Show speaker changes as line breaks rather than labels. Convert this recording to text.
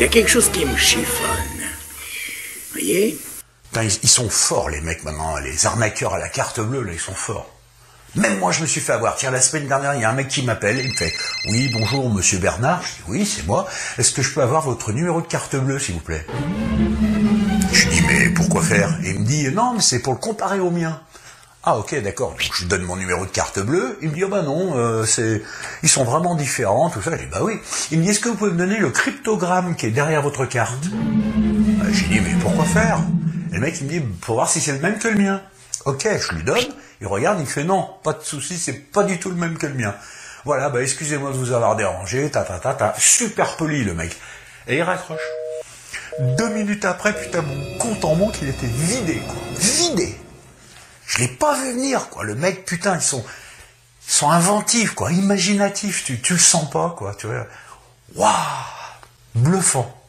Il y a quelque chose qui me chiffonne. Voyez?
Putain, ils, sont forts, les mecs, maintenant. Les arnaqueurs à la carte bleue, là, ils sont forts. Même moi, je me suis fait avoir. Tiens, la semaine dernière, il y a un mec qui m'appelle. Il me fait Oui, bonjour, monsieur Bernard. Je dis Oui, c'est moi. Est-ce que je peux avoir votre numéro de carte bleue, s'il vous plaît? Je dis Mais pourquoi faire? Il me dit Non, mais c'est pour le comparer au mien. Ah ok d'accord, je donne mon numéro de carte bleue, il me dit oh bah non, euh, c'est ils sont vraiment différents, tout ça, je dis bah oui. Il me dit est-ce que vous pouvez me donner le cryptogramme qui est derrière votre carte? Bah, J'ai dit mais pourquoi faire? Et le mec il me dit pour voir si c'est le même que le mien. Ok, je lui donne, il regarde, il fait non, pas de souci, c'est pas du tout le même que le mien. Voilà, bah excusez-moi de vous avoir dérangé, ta ta ta ta, super poli le mec. Et il raccroche. Deux minutes après, putain, mon compte en banque, il était vidé, quoi. Vidé. Pas venir, quoi. Le mec, putain, ils sont, sont inventifs, quoi, imaginatifs. Tu, tu le sens pas, quoi. Tu vois. Waouh, bluffant.